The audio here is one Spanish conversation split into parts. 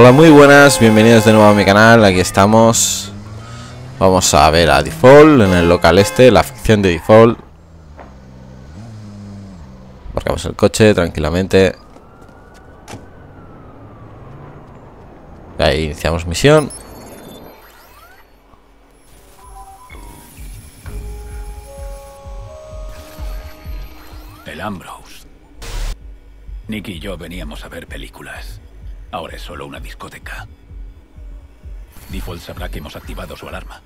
Hola, muy buenas, bienvenidos de nuevo a mi canal, aquí estamos. Vamos a ver a Default en el local este, la ficción de Default. Marcamos el coche tranquilamente. Ahí iniciamos misión. El Ambrose. Nick y yo veníamos a ver películas. Ahora es solo una discoteca. Default sabrá que hemos activado su alarma.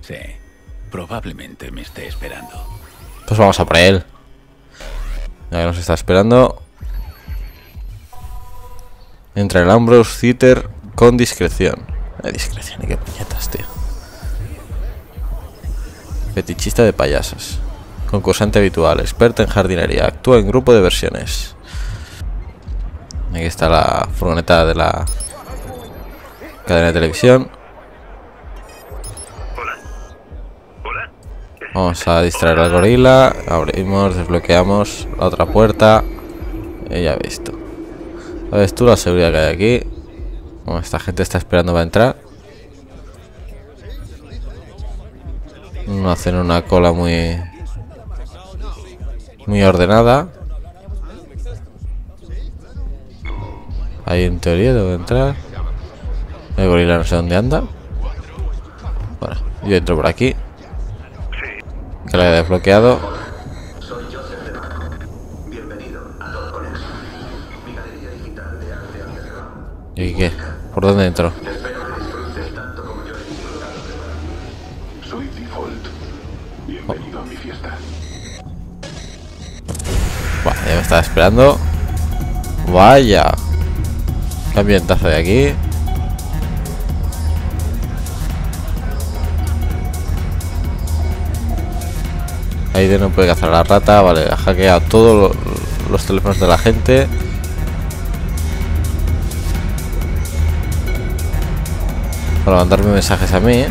Sí, probablemente me esté esperando. Pues vamos a por él. Ya nos está esperando. Entra el Ambrose Theater con discreción. Hay discreción y qué puñetas, tío. Fetichista de payasos. Concursante habitual, experta en jardinería, actúa en grupo de versiones. Aquí está la furgoneta de la cadena de televisión. Vamos a distraer al gorila. Abrimos, desbloqueamos la otra puerta. Y ya visto. ¿Sabes tú la seguridad que hay aquí? Esta gente está esperando para entrar. No hacen una cola muy muy ordenada. Ahí en teoría debo entrar. El gorila no sé dónde anda. Bueno, yo entro por aquí. Que la he desbloqueado. ¿Y qué? ¿Por dónde entro? Vale, ya me estaba esperando. Vaya. Ambientazo de aquí. Aide no puede cazar a la rata. Vale, ha hackeado todos lo- los teléfonos de la gente. Para mandarme mensajes a mí.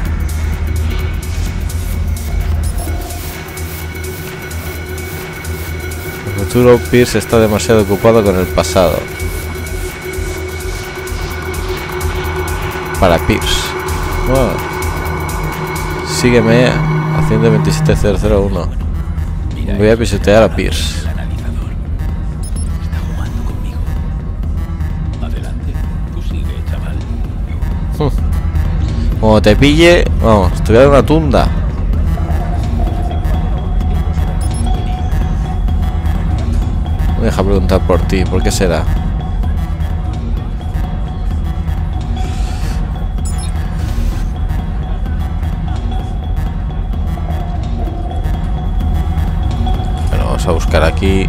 El futuro Pierce está demasiado ocupado con el pasado. Para Pierce. Bueno. Sígueme haciendo 27001. Mira, Voy a pisotear a Pierce. Como te pille, vamos, te voy a dar una tunda. Me deja preguntar por ti, ¿por qué será? A buscar aquí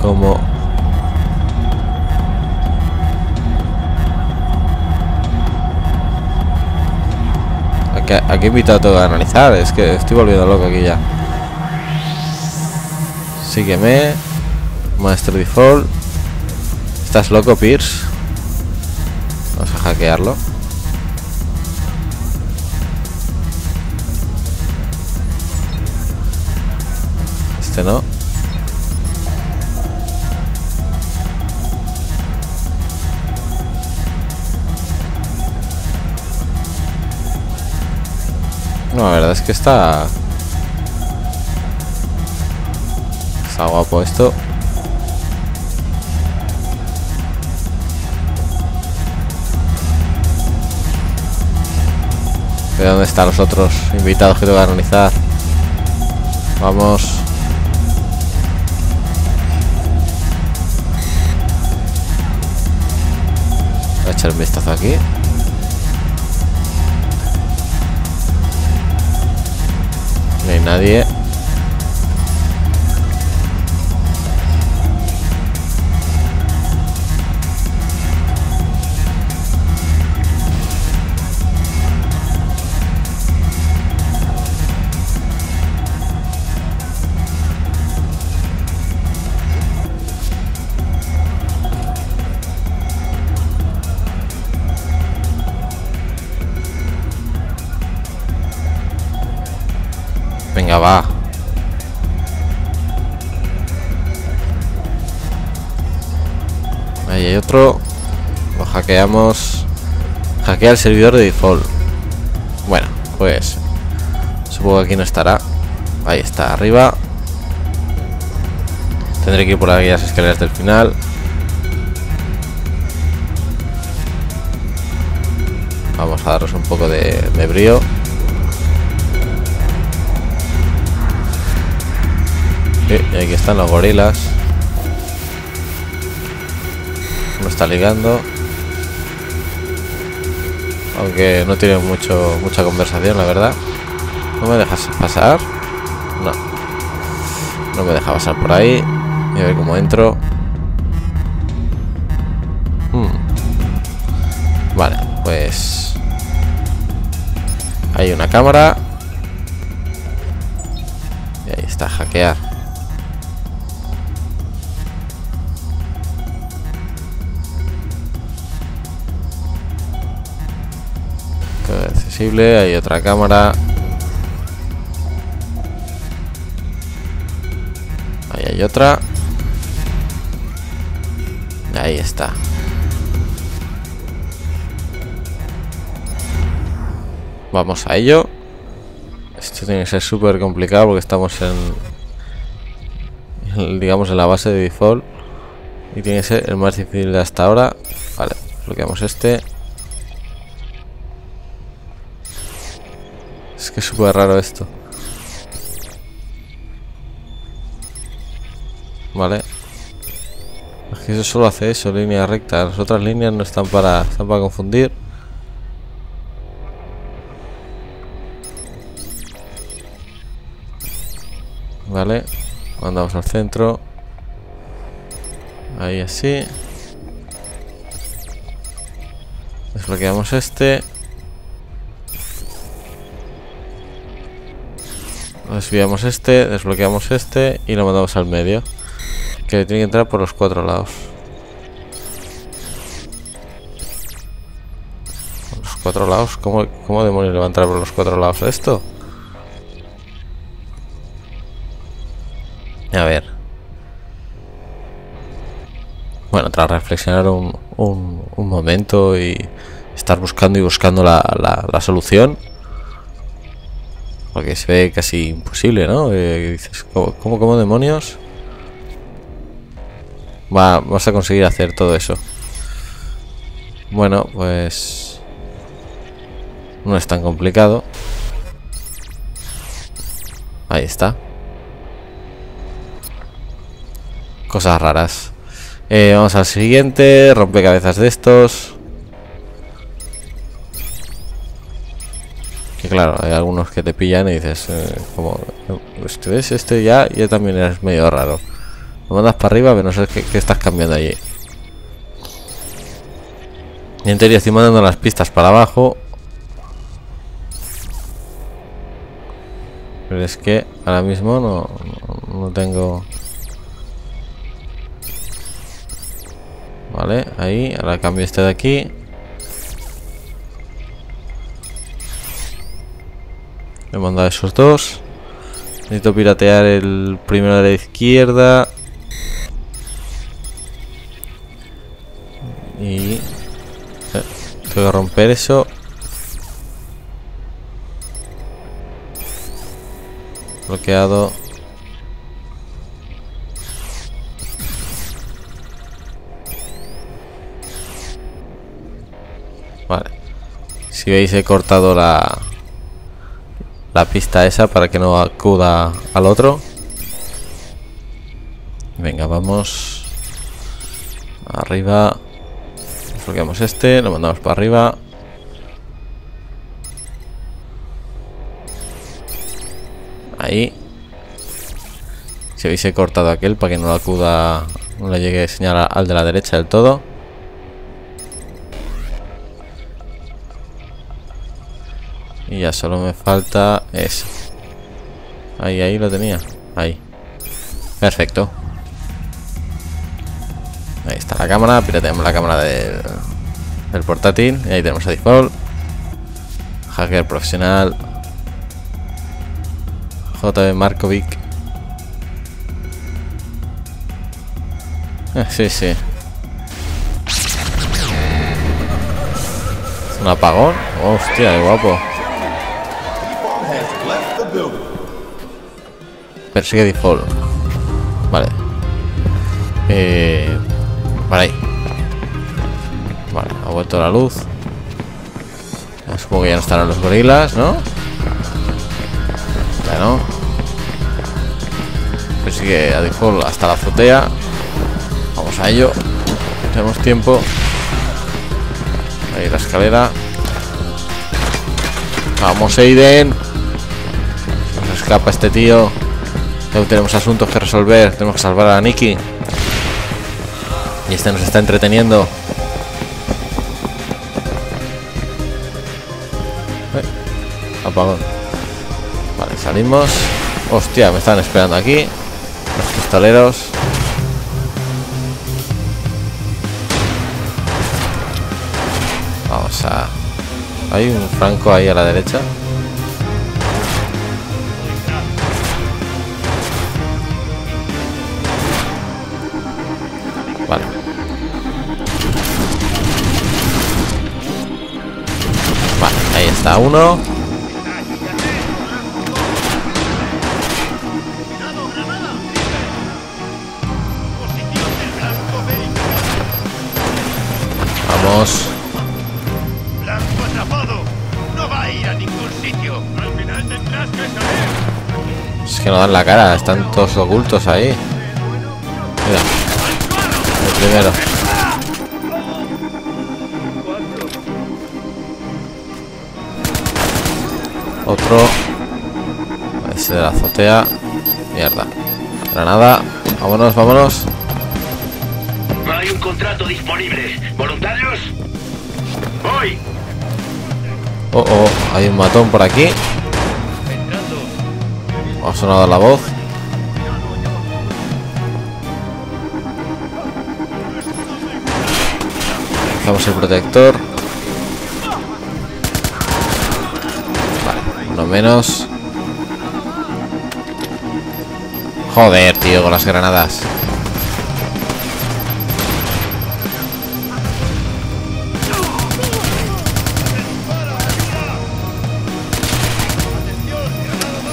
cómo Aquí, aquí invitado todo a analizar, es que estoy volviendo loco aquí ya. Sígueme. Maestro Default. ¿Estás loco, Pierce? Vamos a hackearlo. Este no. La verdad es que está... Está guapo esto. ¿De dónde están los otros invitados que tengo que organizar? Vamos. Voy a echar un vistazo aquí. Nadie. Va. Ahí hay otro. Lo hackeamos. Hackea el servidor de default. Bueno, pues supongo que aquí no estará. Ahí está, arriba. Tendré que ir por aquellas escaleras del final. Vamos a daros un poco de, de brío. Y aquí están los gorilas. No está ligando. Aunque no tiene mucho mucha conversación, la verdad. ¿No me dejas pasar? No. No me deja pasar por ahí. Y a ver cómo entro. Hmm. Vale, pues... Hay una cámara. Y ahí está, hackear. Hay otra cámara. Ahí hay otra. Ahí está. Vamos a ello. Esto tiene que ser súper complicado porque estamos en, digamos, en la base de default. Y tiene que ser el más difícil de hasta ahora. Vale, bloqueamos este. Que es súper raro esto. Vale. Es que eso solo hace eso, línea recta. Las otras líneas no están para, están para confundir. Vale. Mandamos al centro. Ahí así. Desbloqueamos este. Desviamos este, desbloqueamos este y lo mandamos al medio. Que tiene que entrar por los cuatro lados. Los cuatro lados. ¿Cómo, cómo demonios le va a entrar por los cuatro lados esto? A ver. Bueno, tras reflexionar un, un, momento y estar buscando y buscando la, la solución, porque se ve casi imposible, ¿no? Eh, ¿cómo, ¿cómo, demonios? Va, vas a conseguir hacer todo eso. Bueno, pues... No es tan complicado. Ahí está. Cosas raras. Eh, vamos al siguiente. Rompecabezas de estos. Claro, hay algunos que te pillan y dices, eh, como, este ves, este ya, ya también es medio raro. Lo mandas para arriba, pero no sé qué, qué estás cambiando allí. Y en teoría estoy mandando las pistas para abajo. Pero es que ahora mismo no, no, no tengo... Vale, ahí, ahora cambio este de aquí. He mandado esos dos. Necesito piratear el primero de la izquierda. Y... Eh, tengo que romper eso. Bloqueado. Vale. Si veis he cortado la la pista esa para que no acuda al otro. Venga, vamos. Arriba. Desbloqueamos este, lo mandamos para arriba. Ahí. Si habéis he cortado aquel para que no acuda, no le llegue señal al de la derecha del todo. Y ya solo me falta eso. Ahí, ahí lo tenía. Ahí. Perfecto. Ahí está la cámara. Pirateamos la cámara del, del portátil. Y ahí tenemos a default. Hacker profesional. JB Markovic. Eh, sí, sí. Un apagón. Hostia, qué guapo. Persigue default. Vale. Eh, vale ahí. Vale, ha vuelto la luz. Supongo que ya no estarán los gorilas, ¿no? Bueno. Persigue a default hasta la azotea. Vamos a ello. Tenemos tiempo. Ahí la escalera. Vamos, Aiden. Escapa este tío. Tenemos asuntos que resolver. Tenemos que salvar a Nikki. Y este nos está entreteniendo. Eh, apagón. Vale, salimos. Hostia, me están esperando aquí. Los pistoleros. Vamos a... Hay un franco ahí a la derecha. Está uno. Vamos. ¡Blanco atrapado! ¡No va a ir a ningún sitio! ¡Al final tendrás que salir! Es que no dan la cara, están todos ocultos ahí. Mira. El primero. Otro. Ese de la azotea. Mierda. Granada. Vámonos, vámonos. No hay un contrato disponible. ¿Voluntarios? ¡Voy! Oh, oh, hay un matón por aquí. Ha sonado la voz. Lanzamos el protector. Menos. Joder, tío, con las granadas.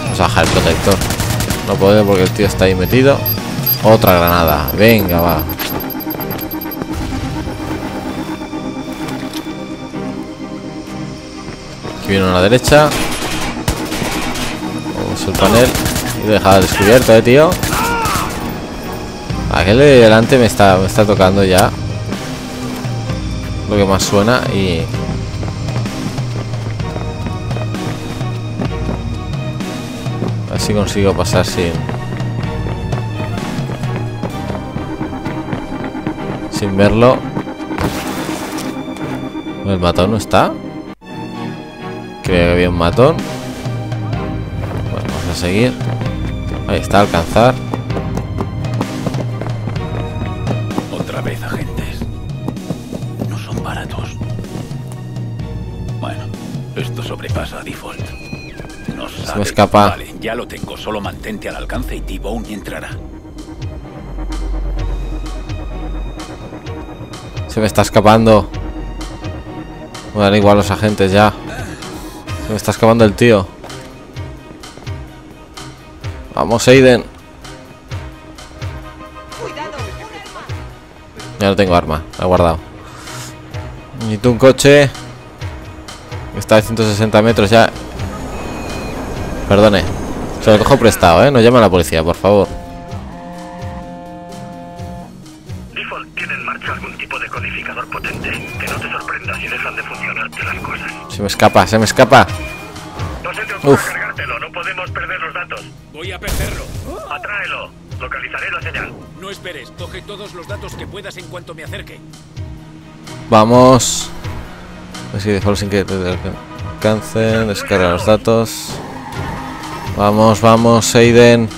Vamos a bajar el protector. No puedo porque el tío está ahí metido. Otra granada. Venga, va. Aquí viene a la derecha. Al panel. Y lo he descubierto, eh, tío. Aquel de delante me está, me está tocando ya. Lo que más suena y... A ver si consigo pasar sin... Sin verlo. ¿El matón no está? Creo que había un matón. Seguir. Ahí está, alcanzar. Otra vez agentes. No son baratos. Bueno, esto sobrepasa a default. No me sabes. escapa. Vale, ya lo tengo. Solo mantente al alcance y T-Bone entrará. Se me está escapando. Me dan igual los agentes ya. Se me está escapando el tío. Vamos, Aiden. Ya no tengo arma, la he guardado. Necesito un coche. Está a 160 metros ya. Perdone. Se lo cojo prestado, ¿eh? No llame a la policía, por favor. Default tiene en marcha algún tipo de codificador potente. Que no te sorprenda si dejan de funcionarte las cosas. Se me escapa, se me escapa. No se te ocurra cargártelo, no podemos perder los datos. Voy a perderlo. Atráelo. Localizaré la señal. No esperes. Coge todos los datos que puedas en cuanto me acerque. Vamos. A ver si dejarlo sin que te alcancen. Descarga los datos. Vamos, vamos, Aiden.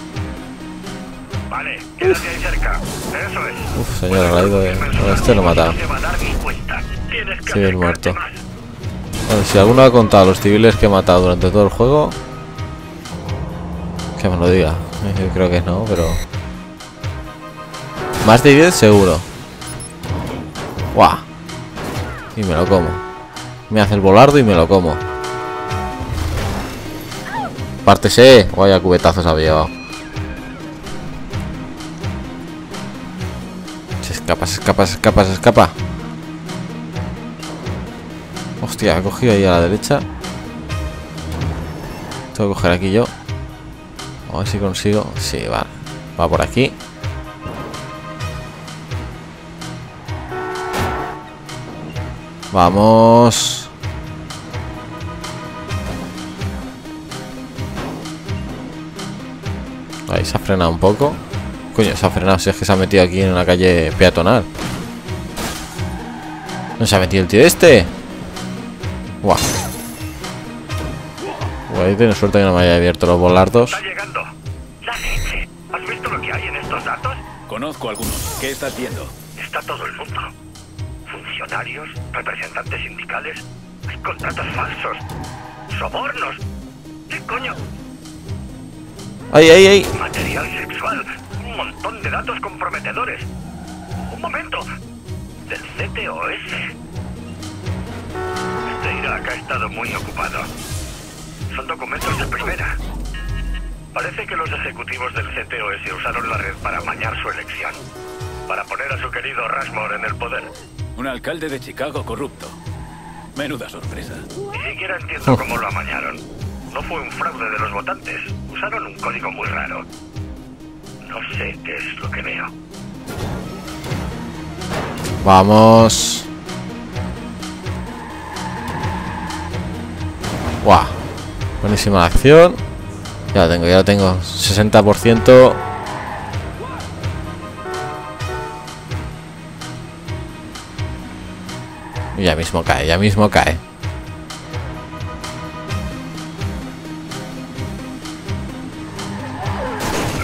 Vale, quédate ahí cerca. Eso es. Uf, señor, la ha ido. Bueno, este lo a que Civil muerto. Bueno, si alguno ha contado los civiles que he matado durante todo el juego, que me lo diga. Yo creo que no, pero. Más de 10 seguro. ¡Guau! Y me lo como. Me hace el volardo y me lo como. Pártese. Vaya cubetazos había llevado. Se escapa, se escapa, se escapa, se escapa. Hostia, he cogido ahí a la derecha. Tengo que coger aquí yo. A ver si consigo. Sí, vale. Va por aquí. Vamos. Ahí se ha frenado un poco. Coño, se ha frenado. Si es que se ha metido aquí en una calle peatonal. ¿No se ha metido el tío este? Guau. Ahí tiene suerte que no me haya abierto los volardos. Está llegando. La leche. ¿Has visto lo que hay en estos datos? Conozco algunos. ¿Qué estás viendo? Está todo el mundo. Funcionarios, representantes sindicales, hay contratos falsos, sobornos. ¿Qué coño? ¡Ay, ay, ay! Material sexual, un montón de datos comprometedores. Un momento. Del CTOS. Este Irak ha estado muy ocupado. Son documentos de primera. Parece que los ejecutivos del CTOS usaron la red para amañar su elección. Para poner a su querido Rashmore en el poder. Un alcalde de Chicago corrupto. Menuda sorpresa. Ni siquiera entiendo cómo lo amañaron. No fue un fraude de los votantes. Usaron un código muy raro. No sé qué es lo que veo. Vamos. Guau. Buenísima la acción. Ya lo tengo, ya lo tengo. 60%. Y ya mismo cae, ya mismo cae.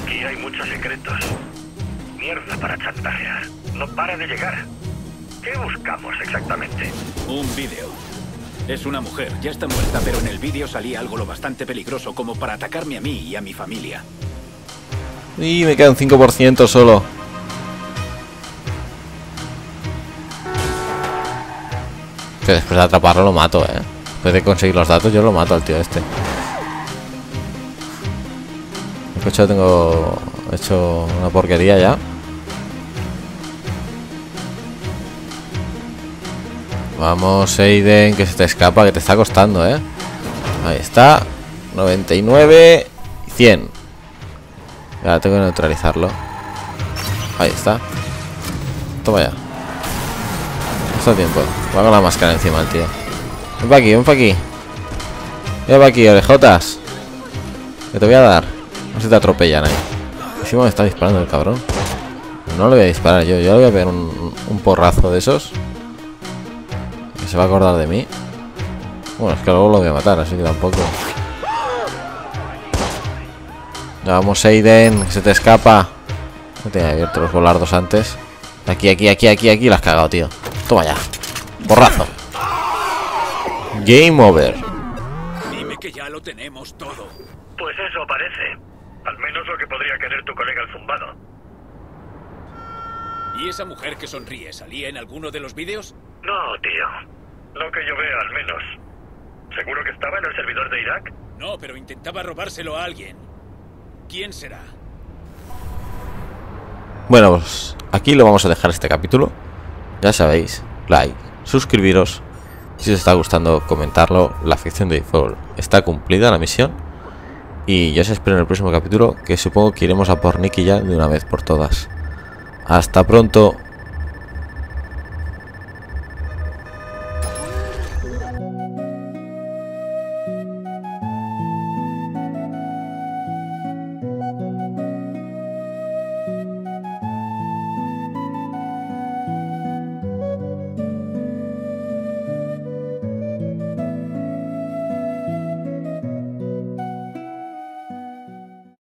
Aquí hay muchos secretos. Mierda para chantajear. No para de llegar. ¿Qué buscamos exactamente? Un vídeo. Es una mujer, ya está muerta, pero en el vídeo salía algo lo bastante peligroso como para atacarme a mí y a mi familia. Y me queda un 5% solo. Que después de atraparlo lo mato, eh. Después de conseguir los datos yo lo mato al tío este. El tengo hecho una porquería ya. Vamos, Aiden, que se te escapa, que te está costando, ¿eh? Ahí está. 99 y 100. Ya tengo que neutralizarlo. Ahí está. Toma ya. Está tiempo. Va con la máscara encima el tío. Ven para aquí, ven para aquí. Ven para aquí, orejotas. Que te voy a dar. No se te atropellan ahí. Encima me está disparando el cabrón. No le voy a disparar yo. Yo le voy a pegar un, un porrazo de esos. Que se va a acordar de mí. Bueno, es que luego lo voy a matar, así que tampoco. Ya vamos, Aiden, que se te escapa. No tenía abierto los volardos antes. Aquí, aquí, aquí, aquí, aquí, la has cagado, tío. Toma ya. Borrazo. Game over. Dime que ya lo tenemos todo. Pues eso parece. Al menos lo que podría querer tu colega el zumbado. ¿Y esa mujer que sonríe salía en alguno de los vídeos? No, tío. No que yo vea, al menos. ¿Seguro que estaba en el servidor de Irak? No, pero intentaba robárselo a alguien. ¿Quién será? Bueno, pues aquí lo vamos a dejar este capítulo. Ya sabéis, like, suscribiros. Si os está gustando, comentarlo. La ficción de Default está cumplida la misión. Y yo os espero en el próximo capítulo, que supongo que iremos a por Nicky ya de una vez por todas. Hasta pronto.